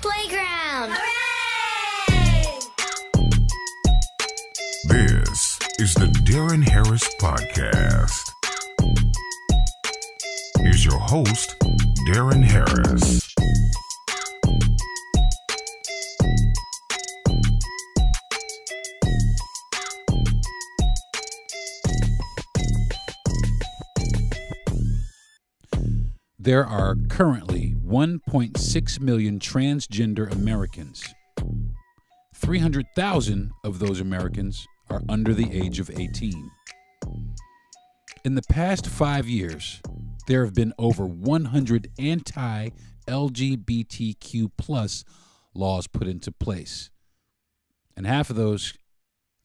Playground. This is the Deron Harris Podcast. Here's your host, Deron Harris. There are currently 1.6 million transgender Americans. 300,000 of those Americans are under the age of 18. In the past five years, there have been over 100 anti LGBTQ laws put into place. And half of those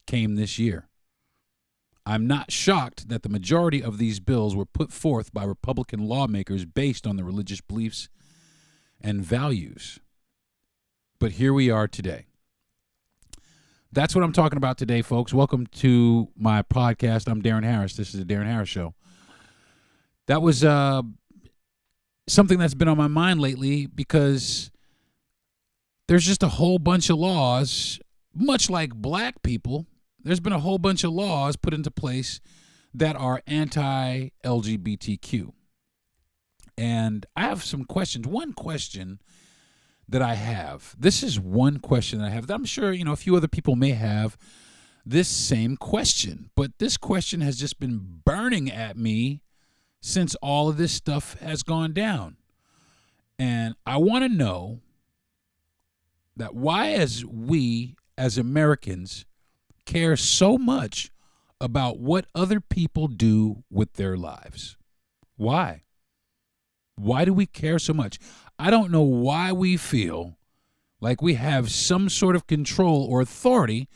came this year. I'm not shocked that the majority of these bills were put forth by Republican lawmakers based on the religious beliefs and values. But here we are today. That's what I'm talking about today, folks. Welcome to my podcast. I'm Deron Harris. This is the Deron Harris Show. That was uh, something that's been on my mind lately because there's just a whole bunch of laws, much like black people there's been a whole bunch of laws put into place that are anti LGBTQ. And I have some questions. One question that I have this is one question that I have that I'm sure, you know, a few other people may have this same question, but this question has just been burning at me since all of this stuff has gone down. And I want to know that why, as we as Americans, care so much about what other people do with their lives. Why? Why do we care so much? I don't know why we feel like we have some sort of control or authority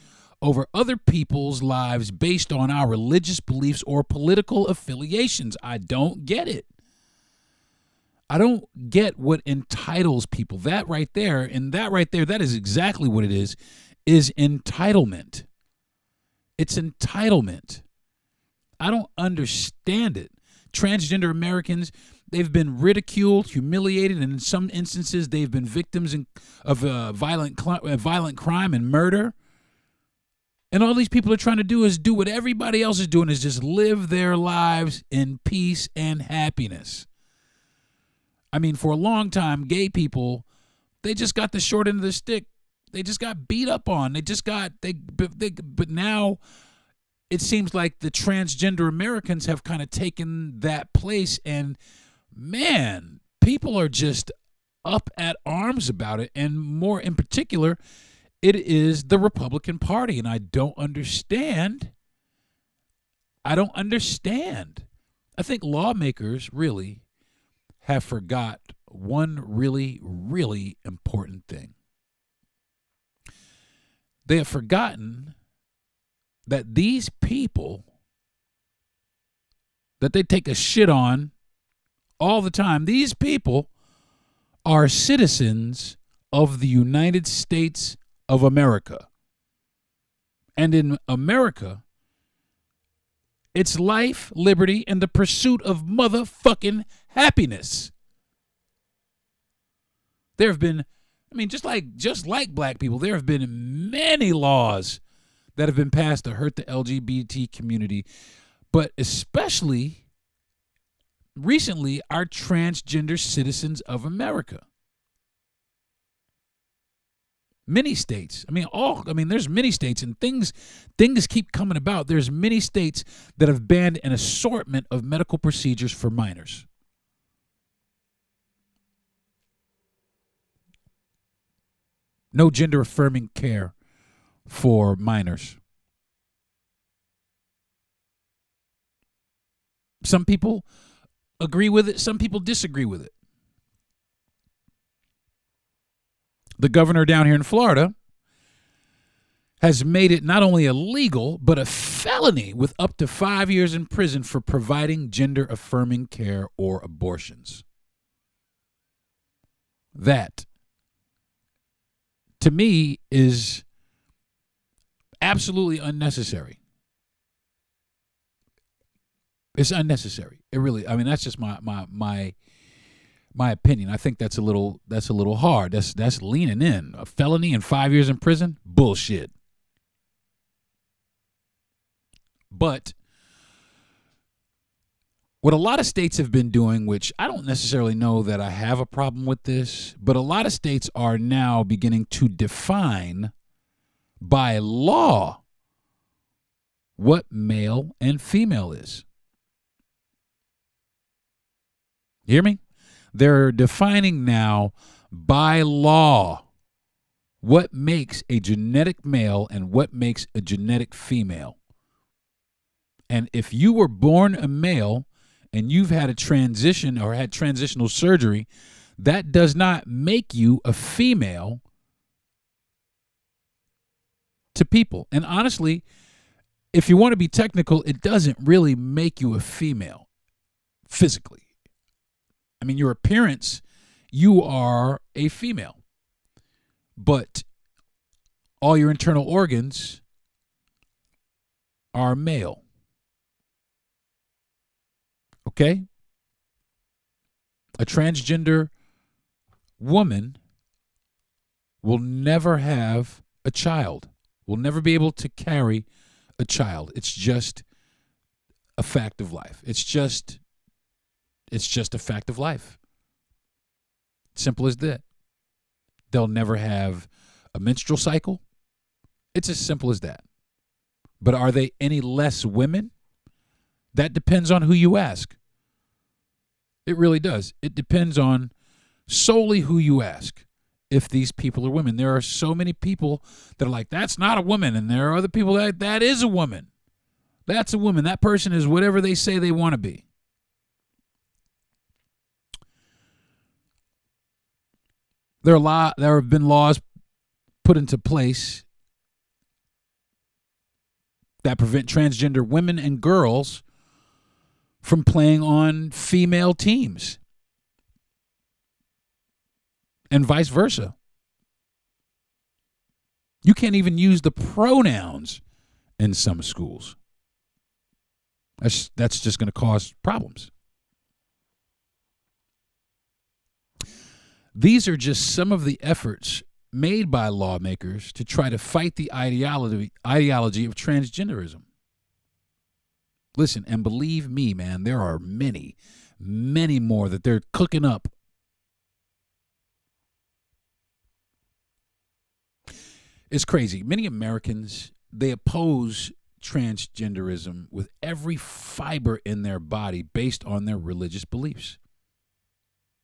over other people's lives based on our religious beliefs or political affiliations. I don't get it. I don't get what entitles people. That right there, and that right there, that is exactly what it is, is entitlement. It's entitlement. I don't understand it. Transgender Americans, they've been ridiculed, humiliated, and in some instances, they've been victims in, of uh, violent, uh, violent crime and murder. And all these people are trying to do is do what everybody else is doing is just live their lives in peace and happiness. I mean, for a long time, gay people, they just got the short end of the stick they just got beat up on. They just got they, they but now it seems like the transgender Americans have kind of taken that place and man, people are just up at arms about it and more in particular it is the Republican Party and I don't understand I don't understand. I think lawmakers really have forgot one really really important thing. They have forgotten that these people that they take a shit on all the time, these people are citizens of the United States of America. And in America, it's life, liberty, and the pursuit of motherfucking happiness. There have been I mean, just like just like black people, there have been many laws that have been passed to hurt the LGBT community, but especially recently our transgender citizens of America. Many states. I mean, all. I mean, there's many states, and things things keep coming about. There's many states that have banned an assortment of medical procedures for minors. No gender affirming care for minors. Some people agree with it, some people disagree with it. The governor down here in Florida has made it not only illegal, but a felony with up to five years in prison for providing gender affirming care or abortions. That to me is absolutely unnecessary. It's unnecessary. It really I mean that's just my my my my opinion. I think that's a little that's a little hard. That's that's leaning in. A felony and 5 years in prison? Bullshit. But what a lot of states have been doing, which I don't necessarily know that I have a problem with this, but a lot of states are now beginning to define by law what male and female is. You hear me? They're defining now by law what makes a genetic male and what makes a genetic female. And if you were born a male and you've had a transition or had transitional surgery, that does not make you a female to people. And honestly, if you want to be technical, it doesn't really make you a female physically. I mean, your appearance, you are a female. But all your internal organs are male. Okay? A transgender woman will never have a child, will never be able to carry a child. It's just a fact of life. It's just it's just a fact of life. Simple as that. They'll never have a menstrual cycle. It's as simple as that. But are they any less women? That depends on who you ask. It really does. It depends on solely who you ask if these people are women. There are so many people that are like, that's not a woman. And there are other people that that is a woman. That's a woman. That person is whatever they say they want to be. There are law, there have been laws put into place that prevent transgender women and girls from playing on female teams and vice versa. You can't even use the pronouns in some schools. That's that's just going to cause problems. These are just some of the efforts made by lawmakers to try to fight the ideology ideology of transgenderism. Listen, and believe me, man, there are many, many more that they're cooking up It's crazy. Many Americans they oppose transgenderism with every fiber in their body based on their religious beliefs.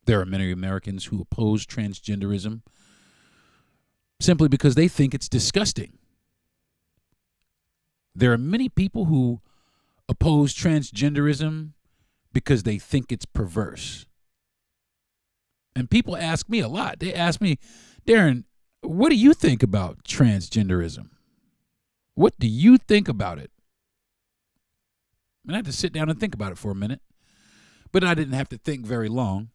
There are many Americans who oppose transgenderism simply because they think it's disgusting. There are many people who oppose transgenderism because they think it's perverse. And people ask me a lot. They ask me, Deron, what do you think about transgenderism? What do you think about it? And I had to sit down and think about it for a minute, but I didn't have to think very long.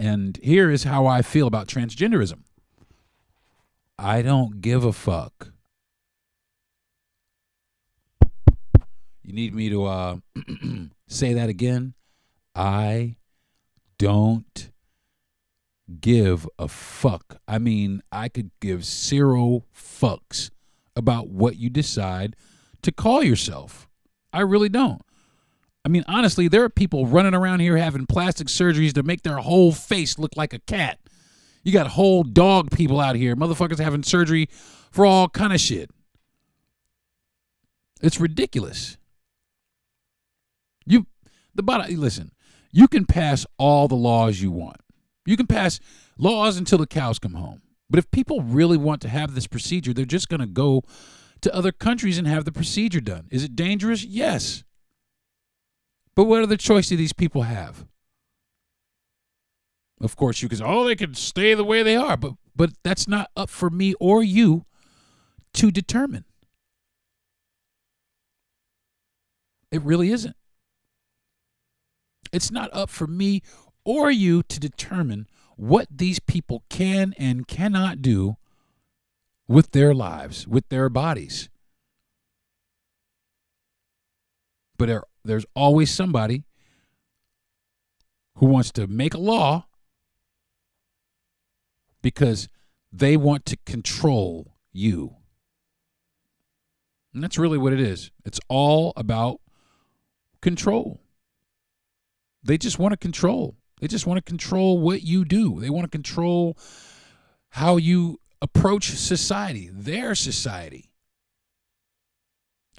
And here is how I feel about transgenderism I don't give a fuck. You need me to uh, say that again? I don't give a fuck. I mean, I could give zero fucks about what you decide to call yourself. I really don't. I mean, honestly, there are people running around here having plastic surgeries to make their whole face look like a cat. You got whole dog people out here, motherfuckers having surgery for all kind of shit. It's ridiculous. You the bottom listen, you can pass all the laws you want. You can pass laws until the cows come home. But if people really want to have this procedure, they're just going to go to other countries and have the procedure done. Is it dangerous? Yes. But what other choice do these people have? Of course, you can say, oh, they can stay the way they are, but but that's not up for me or you to determine. It really isn't. It's not up for me or you to determine what these people can and cannot do with their lives, with their bodies. But there, there's always somebody who wants to make a law because they want to control you. And that's really what it is. It's all about control. They just want to control. They just want to control what you do. They want to control how you approach society, their society,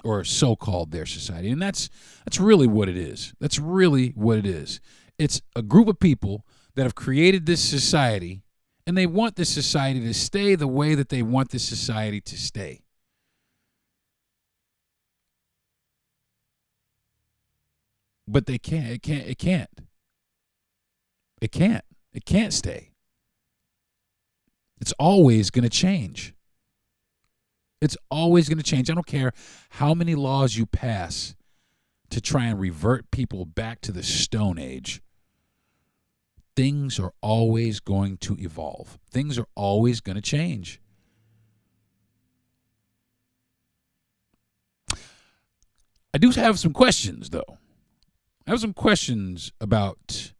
or so-called their society. And that's that's really what it is. That's really what it is. It's a group of people that have created this society and they want this society to stay the way that they want this society to stay. But they can't it can't it can't. It can't. It can't stay. It's always going to change. It's always going to change. I don't care how many laws you pass to try and revert people back to the Stone Age. Things are always going to evolve, things are always going to change. I do have some questions, though. I have some questions about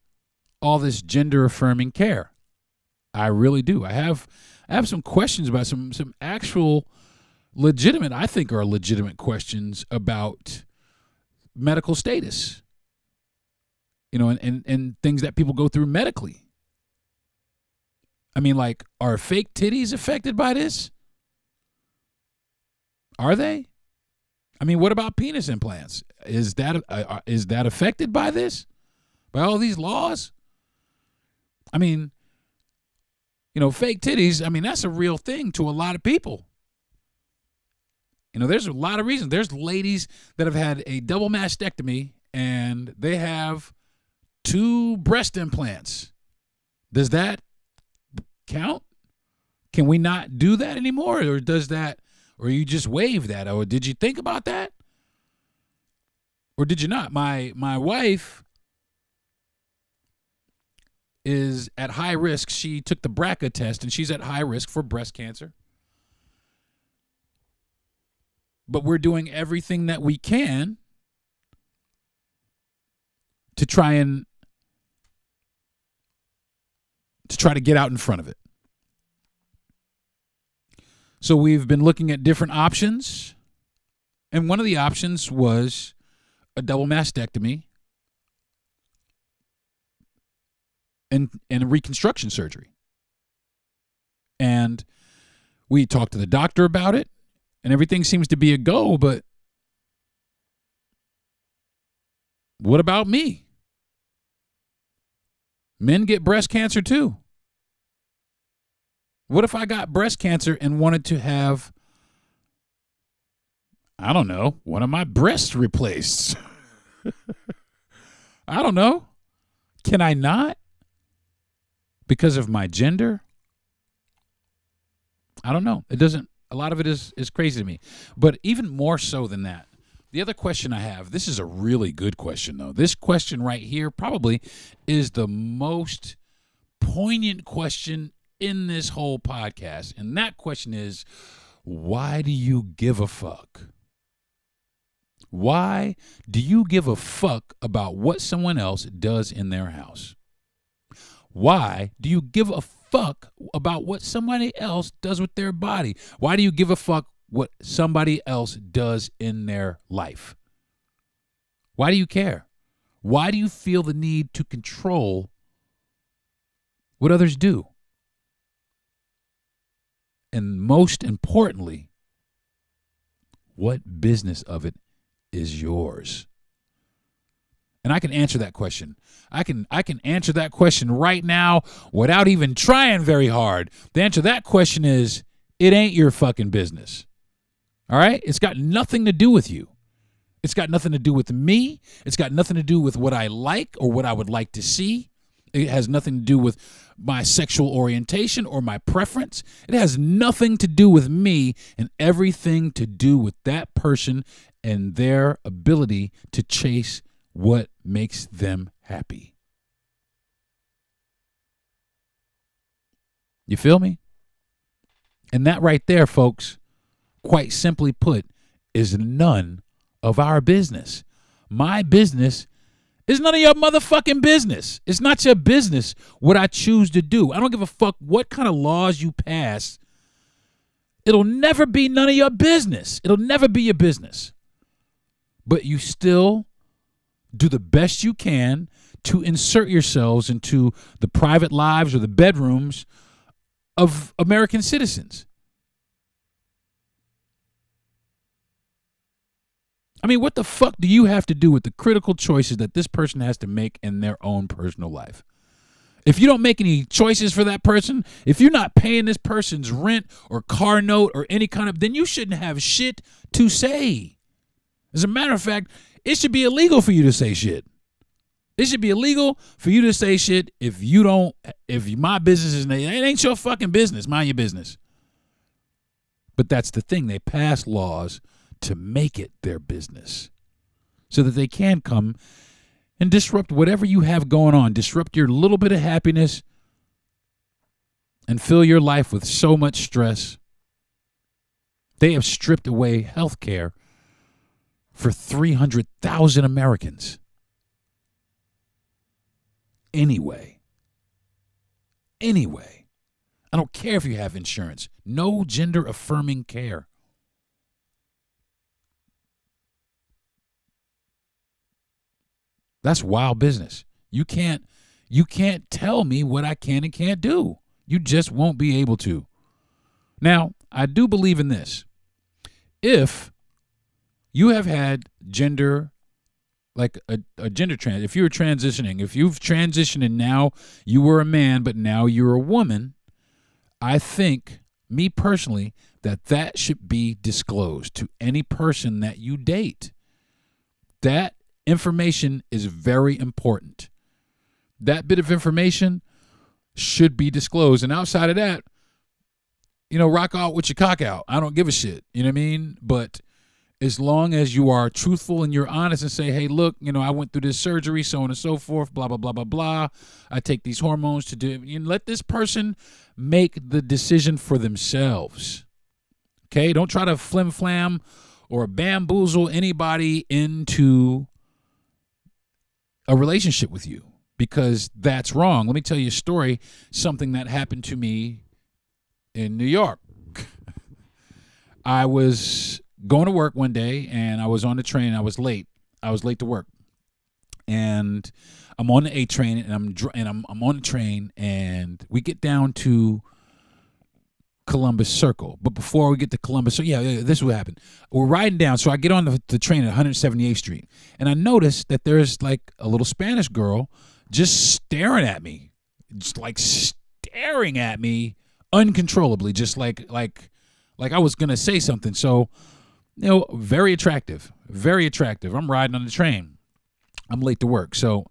all this gender affirming care. I really do. I have I have some questions about some some actual legitimate I think are legitimate questions about medical status. You know, and, and, and things that people go through medically. I mean, like, are fake titties affected by this? Are they? I mean, what about penis implants? Is that uh, uh is that affected by this? By all these laws? I mean, you know, fake titties, I mean, that's a real thing to a lot of people. You know, there's a lot of reasons. There's ladies that have had a double mastectomy and they have two breast implants. Does that count? Can we not do that anymore? Or does that, or you just waive that? Or did you think about that? Or did you not? My my wife is at high risk. She took the BRCA test and she's at high risk for breast cancer. But we're doing everything that we can to try and to try to get out in front of it. So we've been looking at different options. And one of the options was a double mastectomy and and reconstruction surgery. And we talked to the doctor about it, and everything seems to be a go, but what about me? Men get breast cancer too. What if I got breast cancer and wanted to have, I don't know, one of my breasts replaced? I don't know. Can I not? because of my gender? I don't know. It doesn't a lot of it is is crazy to me. But even more so than that the other question i have this is a really good question though. This question right here probably is the most poignant question in this whole podcast. And that question is why do you give a fuck why do you give a fuck about what someone else does in their house why do you give a fuck about what somebody else does with their body? Why do you give a fuck what somebody else does in their life? Why do you care? Why do you feel the need to control what others do? And most importantly, what business of it is yours? And I can answer that question. I can I can answer that question right now without even trying very hard. The answer to that question is it ain't your fucking business. All right? It's got nothing to do with you. It's got nothing to do with me. It's got nothing to do with what I like or what I would like to see. It has nothing to do with my sexual orientation or my preference. It has nothing to do with me and everything to do with that person and their ability to chase what makes them happy. You feel me? And that right there, folks, quite simply put, is none of our business. My business It's none of your motherfucking business. It's not your business what I choose to do. I don't give a fuck what kind of laws you pass. It'll never be none of your business. It'll never be your business. But you still do the best you can to insert yourselves into the private lives or the bedrooms of American citizens. I mean, what the fuck do you have to do with the critical choices that this person has to make in their own personal life? If you don't make any choices for that person, if you're not paying this person's rent or car note or any kind of, then you shouldn't have shit to say. As a matter of fact, it should be illegal for you to say shit. It should be illegal for you to say shit if you don't, if my business is, it ain't your fucking business. Mind your business. But that's the thing. They pass laws to make it their business so that they can come and disrupt whatever you have going on, disrupt your little bit of happiness, and fill your life with so much stress. They have stripped away health care for 300,000 Americans. Anyway, anyway, I don't care if you have insurance, no gender affirming care. That's wild business. You can't you can't tell me what I can and can't do. You just won't be able to. Now, I do believe in this. If you have had gender like a, a gender trans if you're transitioning if you've transitioned and now you were a man but now you're a woman i think me personally that that should be disclosed to any person that you date. That information is very important. That bit of information should be disclosed. And outside of that you know rock out with your cock out. I don't give a shit. You know what i mean? But as long as you are truthful and you're honest and say, hey, look, you know, I went through this surgery, so on and so forth, blah, blah, blah, blah, blah. I take these hormones to do, you let this person make the decision for themselves. Okay? Don't try to flim flam or bamboozle anybody into a relationship with you because that's wrong. Let me tell you a story, something that happened to me in New York. I was going to work one day and I was on the train. I was late. I was late to work, and I'm on the A train and I'm and I'm I'm on the train and we get down to Columbus Circle. But before we get to Columbus, so yeah, yeah, this is what happened. We're riding down, so I get on the, the train at 178th Street, and I notice that there's like a little Spanish girl just staring at me, just like staring at me uncontrollably, just like like like I was gonna say something. So you know, very attractive, very attractive. I'm riding on the train. I'm late to work. So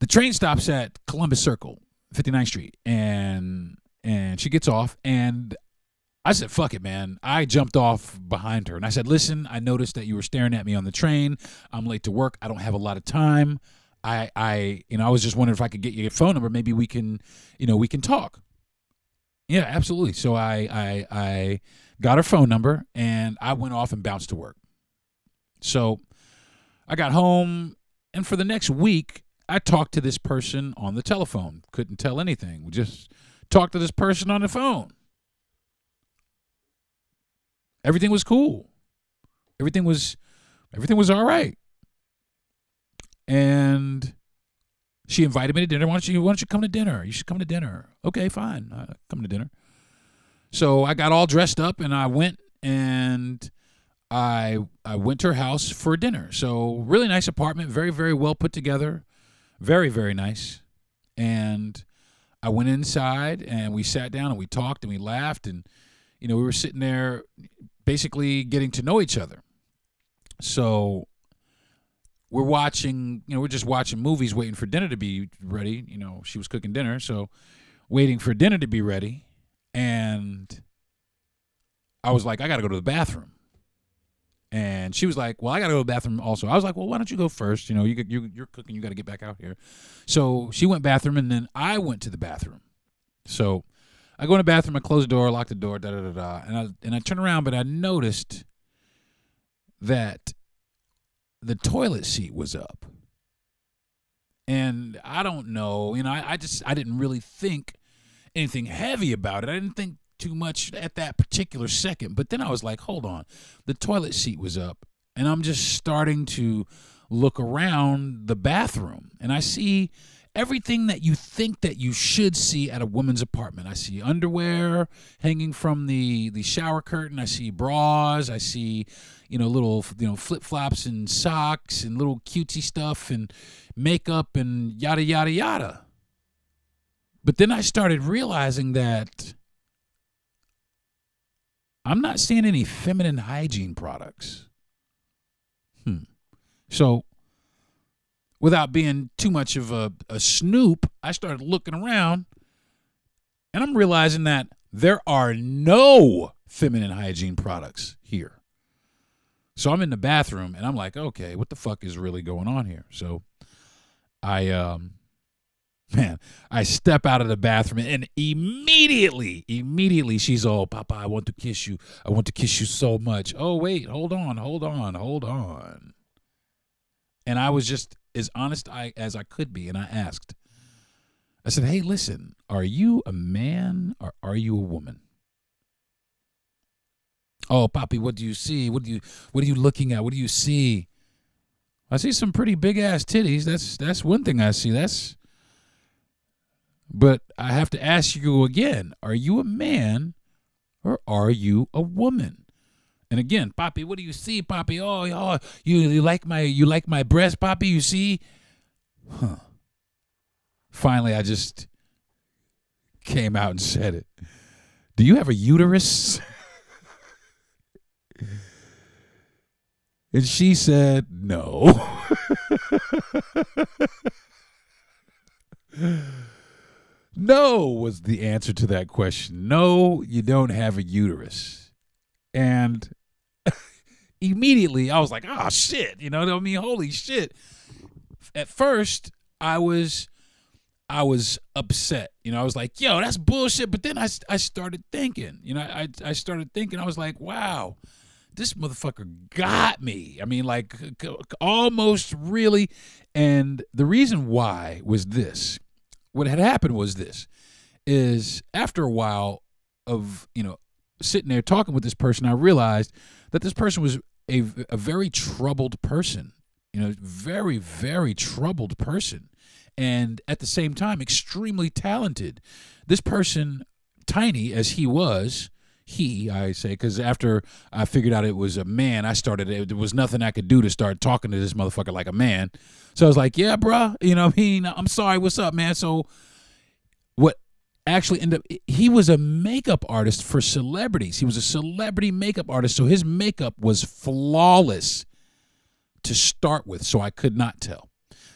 the train stops at Columbus Circle, 59th Street, and and she gets off and I said, fuck it, man. I jumped off behind her and I said, listen, I noticed that you were staring at me on the train. I'm late to work. I don't have a lot of time. I, I, you know, I was just wondering if I could get your phone number. Maybe we can, you know, we can talk. Yeah, absolutely. So I, I, I got her phone number, and I went off and bounced to work. So I got home, and for the next week, I talked to this person on the telephone. Couldn't tell anything. We just talked to this person on the phone. Everything was cool. Everything was everything was all right. And she invited me to dinner. Why don't you why don't you come to dinner? You should come to dinner. Okay, fine. I come to dinner. So I got all dressed up and I went and I I went to her house for dinner. So really nice apartment, very very well put together, very very nice. And I went inside and we sat down and we talked and we laughed and you know we were sitting there basically getting to know each other. So we're watching, you know, we're just watching movies waiting for dinner to be ready. You know, she was cooking dinner, so waiting for dinner to be ready and I was like, I got to go to the bathroom. And she was like, "Well, I got to go to the bathroom also." I was like, "Well, why don't you go first? You know, you, you you're cooking, you got to get back out here." So she went bathroom, and then I went to the bathroom. So I go in the bathroom, I close the door, lock the door, da da da da, and I and I turn around, but I noticed that the toilet seat was up. And I don't know, you know, I, I just I didn't really think anything heavy about it. I didn't think too much at that particular second. But then I was like, hold on. The toilet seat was up, and I'm just starting to look around the bathroom, and I see everything that you think that you should see at a woman's apartment. I see underwear hanging from the the shower curtain. I see bras. I see, you know, little you know flip flops and socks and little cutesy stuff and makeup and yada yada yada. But then I started realizing that I'm not seeing any feminine hygiene products. Hmm. So without being too much of a, a snoop, I started looking around and I'm realizing that there are no feminine hygiene products here. So I'm in the bathroom and I'm like, okay, what the fuck is really going on here? So I um man, I step out of the bathroom and immediately, immediately she's all, Papa, I want to kiss you. I want to kiss you so much. Oh, wait, hold on, hold on, hold on. And I was just as honest as I could be, and I asked, I said, "Hey, listen, are you a man or are you a woman?" Oh, Poppy, what do you see? What do you what are you looking at? What do you see? I see some pretty big ass titties. That's that's one thing I see. That's but I have to ask you again, are you a man or are you a woman? And again, Poppy, what do you see, Poppy? Oh, oh, you, you like my you like my breast, Poppy? You see? Huh. Finally, I just came out and said it. Do you have a uterus? and she said, No. no was the answer to that question. No, you don't have a uterus. And immediately I was like, oh shit, you know what I mean? Holy shit. At first, I was I was upset. You know, I was like, yo, that's bullshit. But then I, I started thinking, you know, I, I started thinking, I was like, wow, this motherfucker got me. I mean, like, almost really. And the reason why was this what had happened was this is after a while of, you know, sitting there talking with this person, I realized that this person was a, a very troubled person, you know, very, very troubled person. And at the same time, extremely talented. This person, tiny as he was, he, I say, because after I figured out it was a man, I started, it, there was nothing I could do to start talking to this motherfucker like a man. So I was like, yeah, bruh, you know I mean? I'm sorry, what's up, man? So what actually ended up he was a makeup artist for celebrities. He was a celebrity makeup artist, so his makeup was flawless to start with, so I could not tell.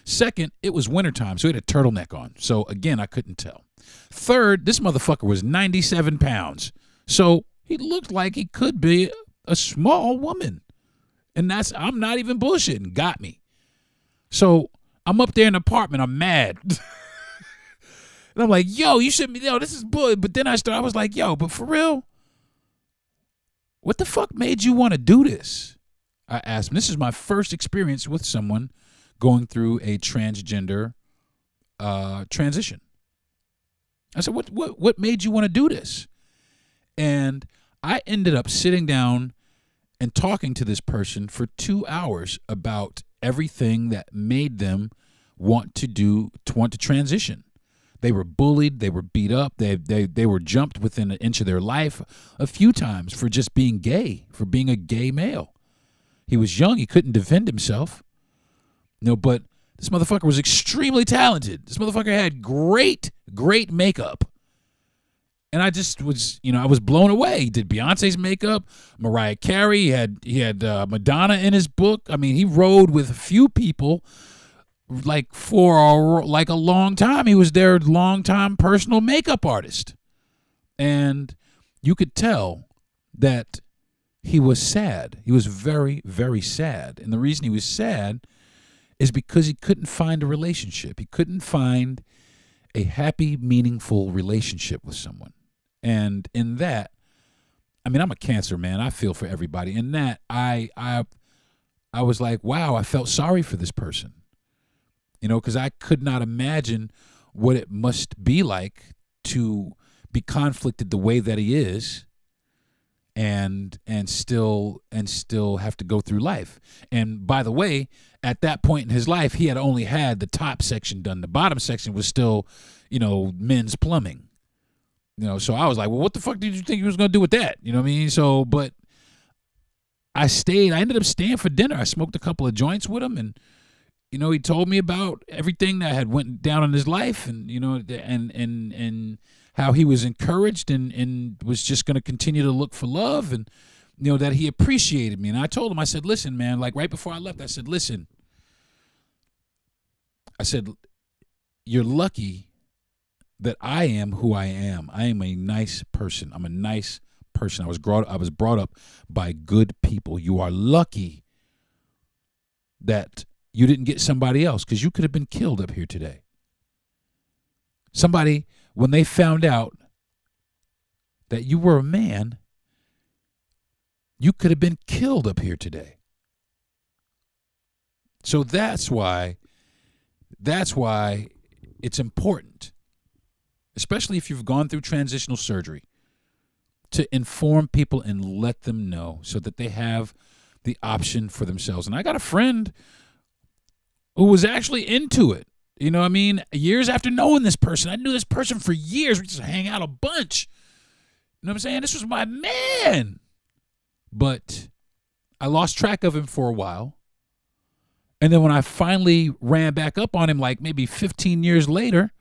Second, it was wintertime, so he had a turtleneck on. So again, I couldn't tell. Third, this motherfucker was 97 pounds. So he looked like he could be a small woman. And that's I'm not even bullshitting. Got me. So I'm up there in the apartment. I'm mad. And I'm like, yo, you shouldn't be, yo, this is bull. But then I started, I was like, yo, but for real, what the fuck made you want to do this? I asked him. This is my first experience with someone going through a transgender uh, transition. I said, what, what, what made you want to do this? And I ended up sitting down and talking to this person for two hours about everything that made them want to do to want to transition they were bullied, they were beat up, they, they, they were jumped within an inch of their life a few times for just being gay, for being a gay male. He was young, he couldn't defend himself. no, but this motherfucker was extremely talented. This motherfucker had great, great makeup. And I just was, you know, I was blown away. He did Beyonce's makeup, Mariah Carey. He had he had uh, Madonna in his book. I mean, he rode with a few people like for a, like a long time. He was their long time personal makeup artist, and you could tell that he was sad. He was very very sad, and the reason he was sad is because he couldn't find a relationship. He couldn't find a happy, meaningful relationship with someone, and in that. I mean, I'm a cancer man. I feel for everybody. In that, I I I was like, wow, I felt sorry for this person You know, because I could not imagine what it must be like to be conflicted the way that he is and and still and still have to go through life. And by the way, at that point in his life, he had only had the top section done. The bottom section was still, you know, men's plumbing. You know, so I was like, well, what the fuck did you think he was going to do with that? You know what I mean? So, but I stayed. I ended up staying for dinner. I smoked a couple of joints with him, and you know, he told me about everything that had went down in his life, and you know, and and and how he was encouraged and and was just going to continue to look for love, and you know that he appreciated me. And I told him, I said, listen, man, like right before I left, I said, listen, I said, you're lucky that I am who I am. I am a nice person. I'm a nice person. I was brought I was brought up by good people. You are lucky that you didn't get somebody else cuz you could have been killed up here today. Somebody when they found out that you were a man, you could have been killed up here today. So that's why that's why it's important especially if you've gone through transitional surgery, to inform people and let them know so that they have the option for themselves. And I got a friend who was actually into it. You know what I mean? Years after knowing this person, I knew this person for years. We just hang out a bunch. You know what I'm saying? This was my man. But I lost track of him for a while. And then when I finally ran back up on him, like maybe 15 years later,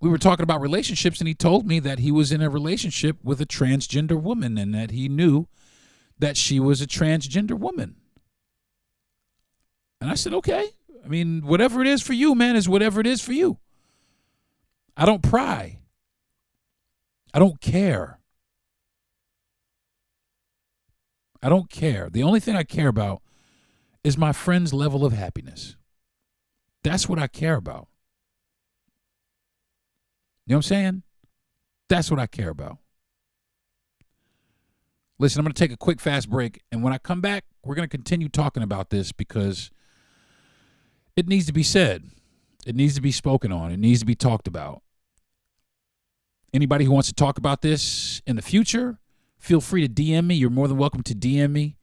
we were talking about relationships, and he told me that he was in a relationship with a transgender woman and that he knew that she was a transgender woman. And I said, okay. I mean, whatever it is for you, man, is whatever it is for you. I don't pry. I don't care. I don't care. The only thing I care about is my friend's level of happiness. That's what I care about. You know what I'm saying? That's what I care about. Listen, I'm going to take a quick, fast break. And when I come back, we're going to continue talking about this because it needs to be said. It needs to be spoken on. It needs to be talked about. Anybody who wants to talk about this in the future, feel free to DM me. You're more than welcome to DM me.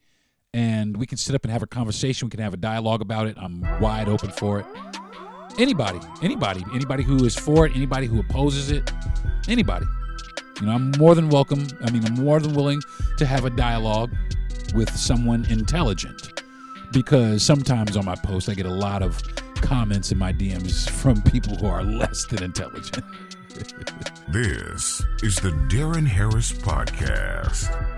And we can sit up and have a conversation. We can have a dialogue about it. I'm wide open for it. Anybody, anybody, anybody who is for it, anybody who opposes it, anybody. You know, I'm more than welcome. I mean, I'm more than willing to have a dialogue with someone intelligent because sometimes on my post I get a lot of comments in my DMs from people who are less than intelligent. this is the Deron Harris Podcast.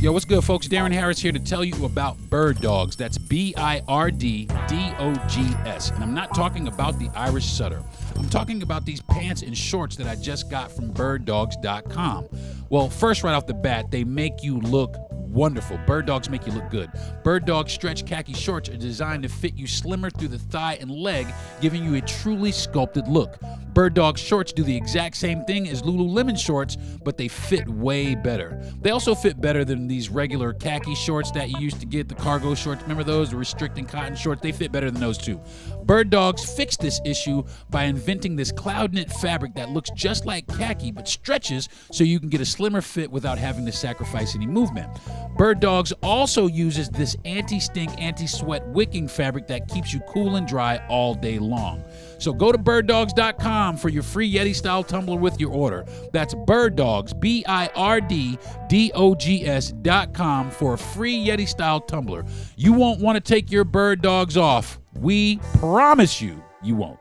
Yo, what's good, folks? Deron Harris here to tell you about Bird Dogs. That's B I R D D O G S. And I'm not talking about the Irish Setter. I'm talking about these pants and shorts that I just got from birddogs.com. Well, first, right off the bat, they make you look wonderful. Bird dogs make you look good. Bird dog stretch khaki shorts are designed to fit you slimmer through the thigh and leg, giving you a truly sculpted look. Bird Dog shorts do the exact same thing as Lululemon shorts, but they fit way better. They also fit better than these regular khaki shorts that you used to get, the cargo shorts. Remember those, the restricting cotton shorts? They fit better than those too. Bird Dogs fixed this issue by inventing this cloud knit fabric that looks just like khaki but stretches so you can get a slimmer fit without having to sacrifice any movement. Bird Dogs also uses this anti stink, anti sweat wicking fabric that keeps you cool and dry all day long. So go to birddogs.com for your free Yeti style tumbler with your order. That's birddogs, B I R D D O G S.com for a free Yeti style tumbler. You won't want to take your bird dogs off. We promise you, you won't.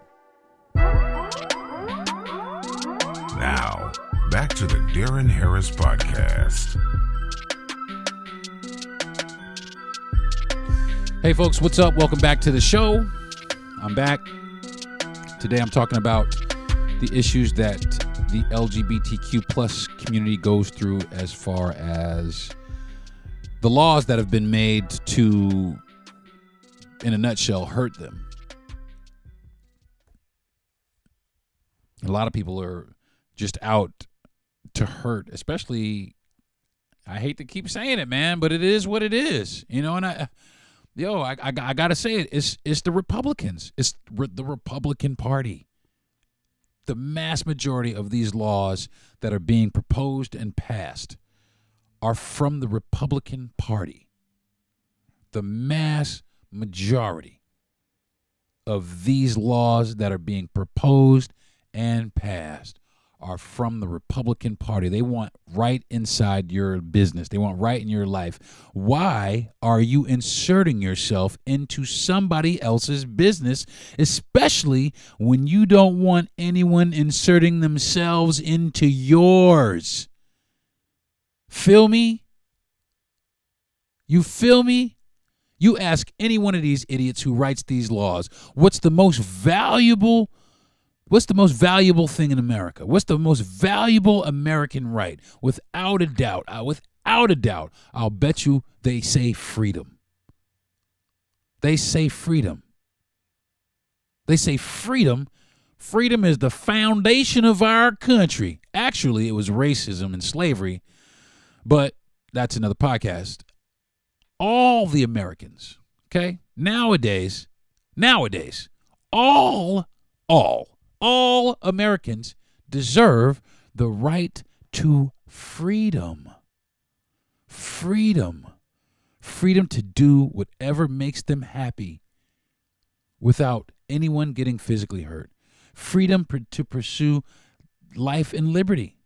Now, back to the Deron Harris Podcast. Hey, folks, what's up? Welcome back to the show. I'm back. Today I'm talking about the issues that the LGBTQ plus community goes through as far as the laws that have been made to, in a nutshell, hurt them. A lot of people are just out to hurt, especially I hate to keep saying it, man, but it is what it is. You know, and I, yo, I, I, I gotta say it. It's it's the Republicans. It's re- the Republican Party. The mass majority of these laws that are being proposed and passed are from the Republican Party. The mass majority of these laws that are being proposed and passed are from the Republican Party. They want right inside your business, they want right in your life. Why are you inserting yourself into somebody else's business, especially when you don't want anyone inserting themselves into yours? Feel me? You feel me? You ask any one of these idiots who writes these laws, what's the most valuable What's the most valuable thing in America? What's the most valuable American right? Without a doubt, uh, without a doubt, I'll bet you they say freedom. They say freedom. They say freedom. Freedom is the foundation of our country. Actually, it was racism and slavery, but that's another podcast. All the Americans, okay? Nowadays, nowadays, all, all all Americans deserve the right to freedom. Freedom. Freedom to do whatever makes them happy without anyone getting physically hurt. Freedom to pursue life and liberty.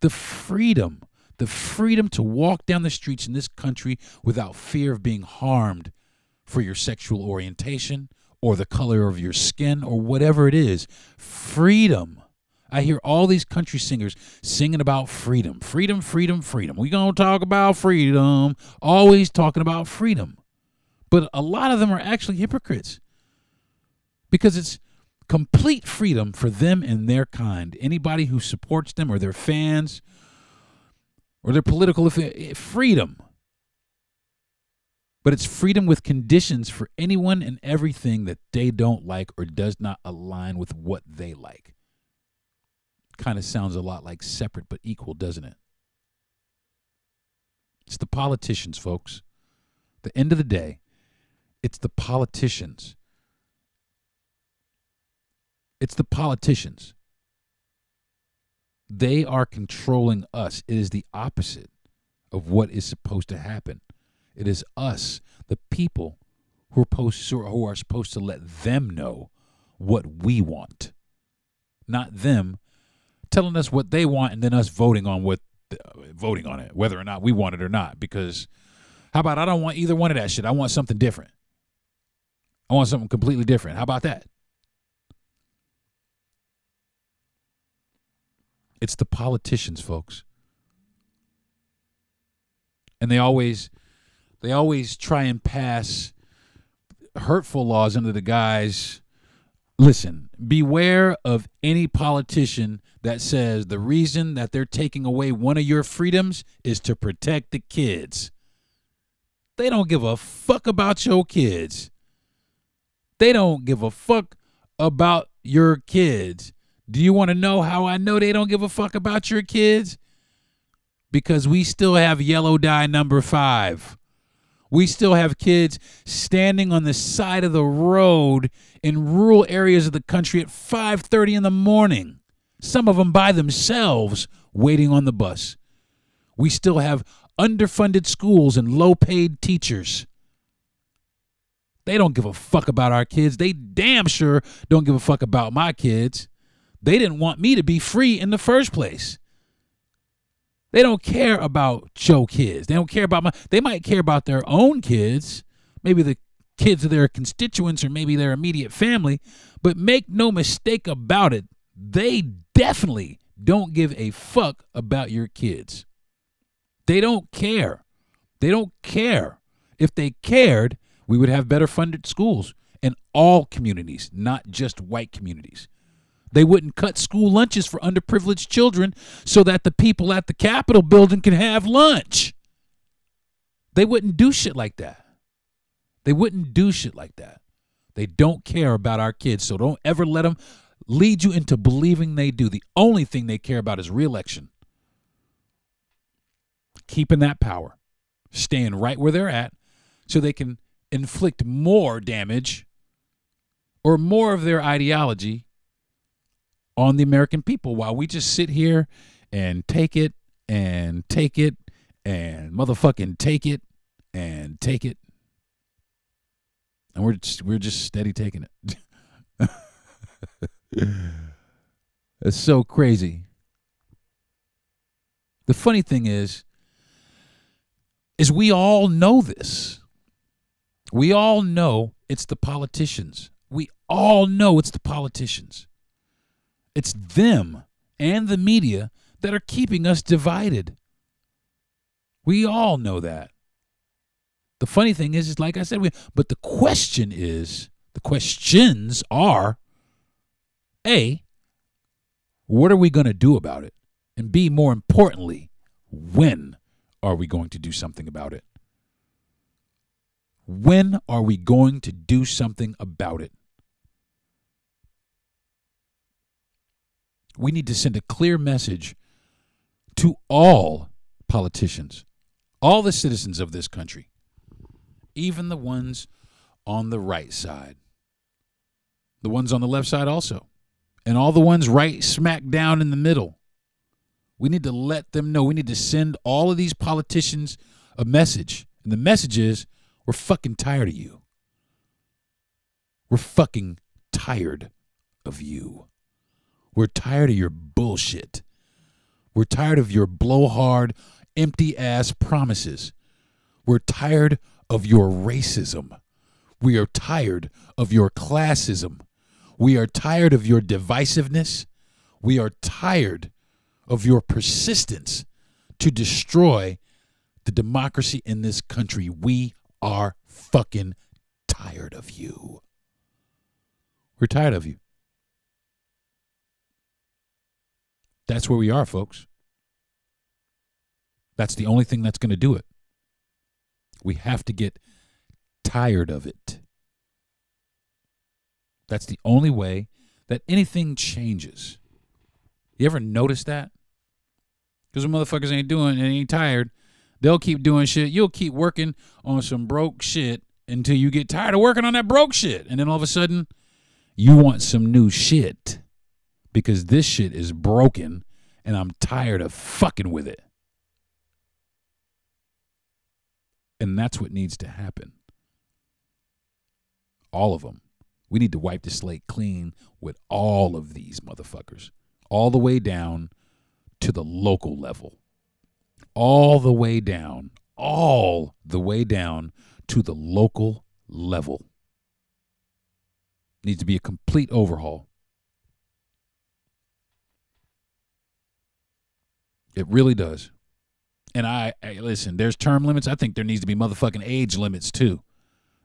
The freedom, the freedom to walk down the streets in this country without fear of being harmed for your sexual orientation, or the color of your skin or whatever it is. Freedom. I hear all these country singers singing about freedom, freedom, freedom, freedom. We gonna talk about freedom, always talking about freedom. But a lot of them are actually hypocrites because it's complete freedom for them and their kind. Anybody who supports them or their fans or their political eh, freedom but it's freedom with conditions for anyone and everything that they don't like or does not align with what they like. Kind of sounds a lot like separate but equal, doesn't it? It's the politicians, folks. The end of the day, it's the politicians. It's the politicians. They are controlling us. It is the opposite of what is supposed to happen. It is us, the people, who are, supposed, who are supposed to let them know what we want, not them telling us what they want and then us voting on what uh, voting on it, whether or not we want it or not. Because how about I don't want either one of that shit. I want something different. I want something completely different. How about that? It's the politicians, folks. And they always they always try and pass hurtful laws under the guise listen, beware of any politician that says the reason that they're taking away one of your freedoms is to protect the kids. They don't give a fuck about your kids. They don't give a fuck about your kids. Do you want to know how I know they don't give a fuck about your kids? Because we still have yellow dye number five. We still have kids standing on the side of the road in rural areas of the country at 5:30 in the morning. Some of them by themselves waiting on the bus. We still have underfunded schools and low-paid teachers. They don't give a fuck about our kids. They damn sure don't give a fuck about my kids. They didn't want me to be free in the first place. They don't care about Joe kids. They don't care about my. They might care about their own kids, maybe the kids of their constituents or maybe their immediate family. But make no mistake about it, they definitely don't give a fuck about your kids. They don't care. They don't care. If they cared, we would have better funded schools in all communities, not just white communities. They wouldn't cut school lunches for underprivileged children so that the people at the Capitol building can have lunch. They wouldn't do shit like that. They wouldn't do shit like that. They don't care about our kids, so don't ever let them lead you into believing they do. The only thing they care about is reelection. keeping that power, staying right where they're at so they can inflict more damage or more of their ideology on the American people while we just sit here and take it and take it and motherfucking take it and take it. And we're just, we're just steady taking it. it's so crazy. The funny thing is is we all know this. We all know it's the politicians. We all know it's the politicians. It's them and the media that are keeping us divided. We all know that. The funny thing is, is like I said, we, but the question is, the questions are, A, what are we going to do about it? And B, more importantly, when are we going to do something about it? When are we going to do something about it? We need to send a clear message to all politicians, all the citizens of this country, even the ones on the right side, the ones on the left side also, and all the ones right smack down in the middle. We need to let them know. We need to send all of these politicians a message. And the message is we're fucking tired of you. We're fucking tired of you. We're tired of your bullshit. We're tired of your blowhard, empty ass promises. We're tired of your racism. We are tired of your classism. We are tired of your divisiveness. We are tired of your persistence to destroy the democracy in this country. We are fucking tired of you. We're tired of you. That's where we are, folks. That's the only thing that's going to do it. We have to get tired of it. That's the only way that anything changes. You ever notice that? Because the motherfuckers ain't doing and ain't tired. They'll keep doing shit. You'll keep working on some broke shit until you get tired of working on that broke shit. And then all of a sudden, you want some new shit because this shit is broken and I'm tired of fucking with it. And that's what needs to happen. All of them. We need to wipe the slate clean with all of these motherfuckers, all the way down to the local level, all the way down, all the way down to the local level. Needs to be a complete overhaul. It really does. And I, I, listen, there's term limits. I think there needs to be motherfucking age limits too.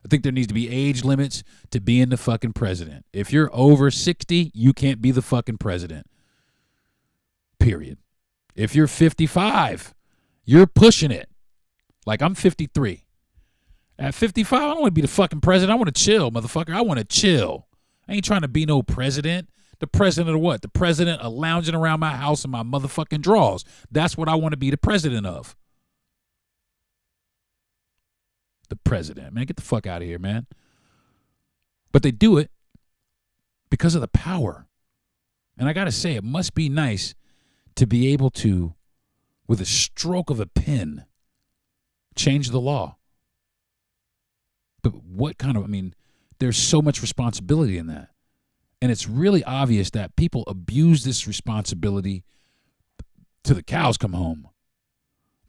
I think there needs to be age limits to being the fucking president. If you're over 60, you can't be the fucking president. Period. If you're 55, you're pushing it. Like I'm 53. At 55, I don't want to be the fucking president. I want to chill, motherfucker. I want to chill. I ain't trying to be no president. The president of what? The president of lounging around my house in my motherfucking drawers. That's what I want to be the president of. The president, man. Get the fuck out of here, man. But they do it because of the power. And I got to say, it must be nice to be able to, with a stroke of a pen, change the law. But what kind of, I mean, there's so much responsibility in that. And it's really obvious that people abuse this responsibility to the cows come home.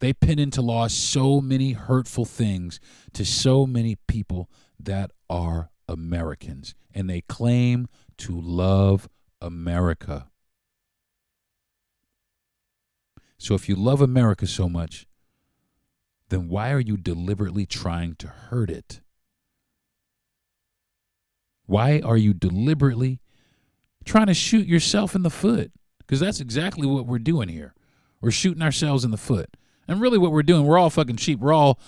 They pin into law so many hurtful things to so many people that are Americans, and they claim to love America. So if you love America so much, then why are you deliberately trying to hurt it? Why are you deliberately trying to shoot yourself in the foot? Because that's exactly what we're doing here. We're shooting ourselves in the foot. And really, what we're doing, we're all fucking sheep. We're all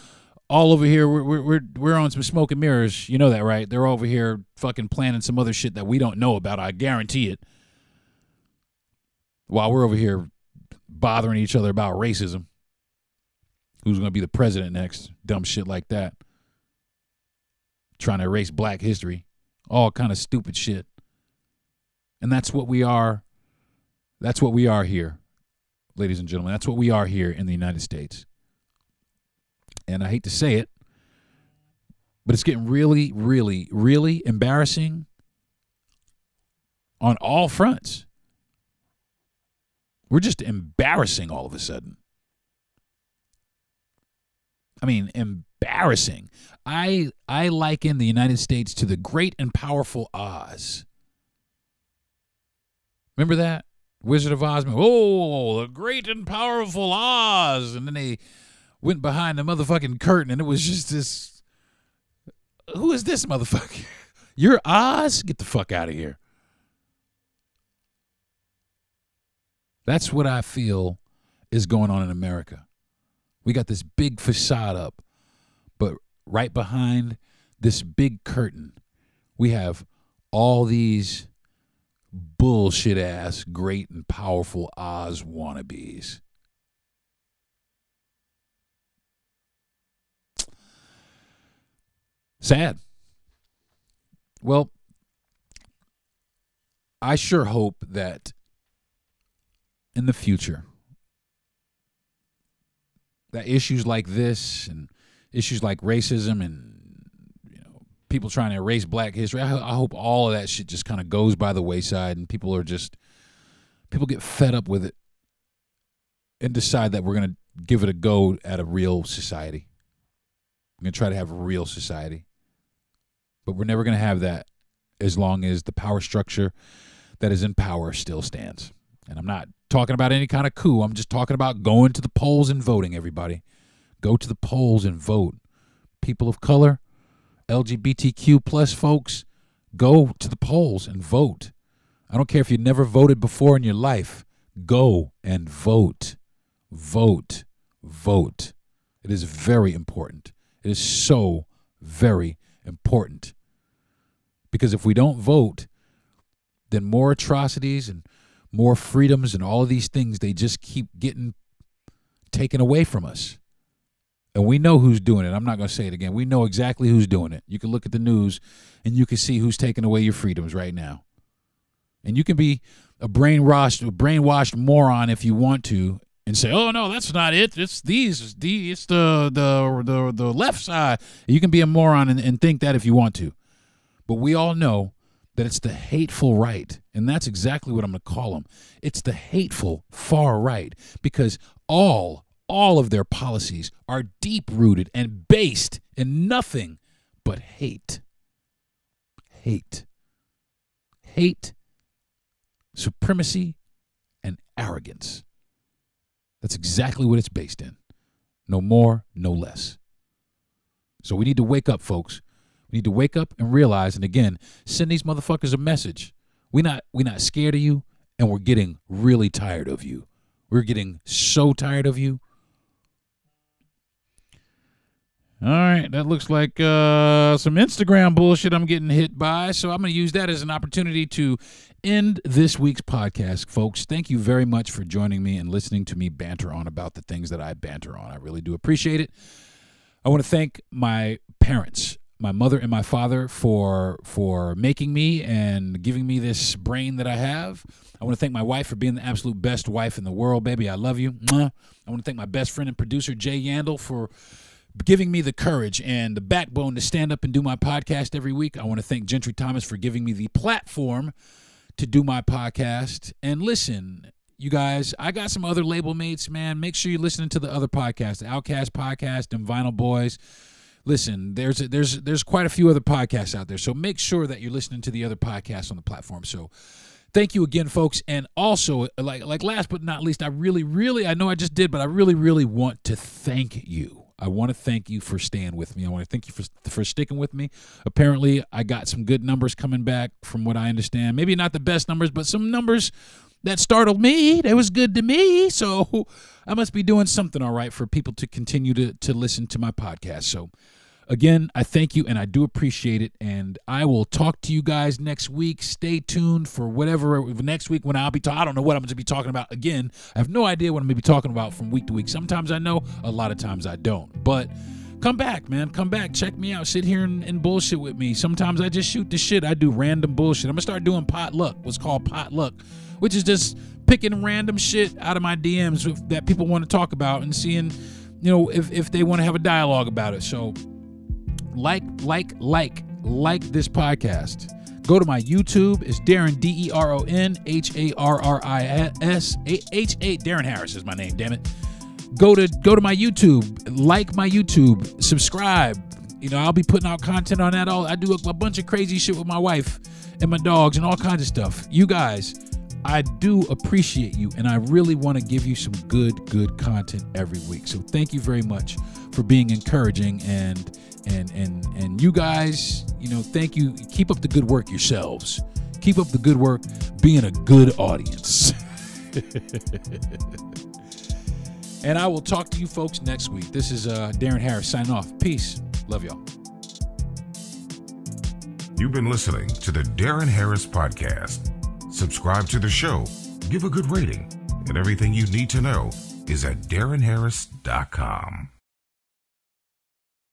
all over here. We're we're we're, we're on some smoke and mirrors. You know that, right? They're over here fucking planning some other shit that we don't know about. I guarantee it. While we're over here bothering each other about racism. who's going to be the president next, dumb shit like that. Trying to erase black history, all kind of stupid shit. And that's what we are. That's what we are here, ladies and gentlemen. That's what we are here in the United States. And I hate to say it, but it's getting really, really, really embarrassing on all fronts. We're just embarrassing all of a sudden. I mean, embarrassing. I I liken the United States to the great and powerful Oz. Remember that? Wizard of Oz. Oh, the great and powerful Oz. And then they went behind the motherfucking curtain and it was just this who is this motherfucker? You're Oz? Get the fuck out of here. That's what I feel is going on in America. We got this big facade up, but right behind this big curtain, we have all these bullshit ass great and powerful Oz wannabes. Sad. Well, I sure hope that in the future that issues like this and issues like racism and people trying to erase black history I, I hope all of that shit just kind of goes by the wayside and people are just people get fed up with it and decide that we're going to give it a go at a real society we're going to try to have a real society but we're never going to have that as long as the power structure that is in power still stands and i'm not talking about any kind of coup. I'm just talking about going to the polls and voting, everybody. Go to the polls and vote. People of color, LGBTQ plus folks, go to the polls and vote. I don't care if you never voted before in your life. Go and vote. Vote. Vote. It is very important. It is so very important. Because if we don't vote, then more atrocities and more freedoms and all of these things they just keep getting taken away from us and we know who's doing it. I'm not going to say it again. We know exactly who's doing it. You can look at the news and you can see who's taking away your freedoms right now. And you can be a brainwashed a brainwashed moron if you want to and say oh no that's not it. It's these it's the the the, the left side. You can be a moron and, and think that if you want to. But we all know that it's the hateful right. And that's exactly what I'm going to call them. It's the hateful far right because all all of their policies are deep rooted and based in nothing but hate. Hate. Hate, supremacy, and arrogance. That's exactly what it's based in. No more, no less. So we need to wake up, folks. We need to wake up and realize, and again, send these motherfuckers a message. We not we not scared of you, and we're getting really tired of you. We're getting so tired of you. All right, that looks like uh, some Instagram bullshit I'm getting hit by. So I'm going to use that as an opportunity to end this week's podcast, folks. Thank you very much for joining me and listening to me banter on about the things that I banter on. I really do appreciate it. I want to thank my parents my mother and my father for for making me and giving me this brain that I have. I want to thank my wife for being the absolute best wife in the world, baby. I love you. I want to thank my best friend and producer Jay Yandel for giving me the courage and the backbone to stand up and do my podcast every week. I want to thank Gentry Thomas for giving me the platform to do my podcast. And listen, you guys, I got some other label mates, man. Make sure you're listening to the other podcasts, the Outcast podcast and Vinyl Boys listen, there's there's there's quite a few other podcasts out there, so make sure that you're listening to the other podcasts on the platform. So thank you again folks and also like like last but not least i really really i know i just did but i really really want to thank you i want to thank you for staying with me. I want to thank you for for sticking with me. Apparently i got some good numbers coming back from what i understand. Maybe not the best numbers but some numbers that startled me. That was good to me. So i must be doing something all right for people to continue to to listen to my podcast. So Again, I thank you and I do appreciate it. And I will talk to you guys next week. Stay tuned for whatever next week when I'll be talking. I don't know what I'm going to be talking about. Again, I have no idea what I'm going to be talking about from week to week. Sometimes I know, a lot of times I don't. But come back, man. Come back. Check me out. Sit here and, and, bullshit with me. Sometimes I just shoot the shit. I do random bullshit. I'm going to start doing potluck, what's called potluck, which is just picking random shit out of my DMs that people want to talk about and seeing, you know, if, if they want to have a dialogue about it. So, like, like, like, like this podcast. Go to my YouTube. It's Deron D E R O N H A R R I S H A Deron Harris is my name. Damn it. Go to go to my YouTube. Like my YouTube. Subscribe. You know I'll be putting out content on that. All I do a, a bunch of crazy shit with my wife and my dogs and all kinds of stuff. You guys, I do appreciate you, and I really want to give you some good, good content every week. So thank you very much for being encouraging and and and and you guys, you know, thank you. Keep up the good work yourselves. Keep up the good work, being a good audience. and I will talk to you folks next week. This is uh, Deron Harris signing off. Peace. Love y'all. You've been listening to the Deron Harris Podcast. Subscribe to the show, give a good rating, and everything you need to know is at deronharris.com.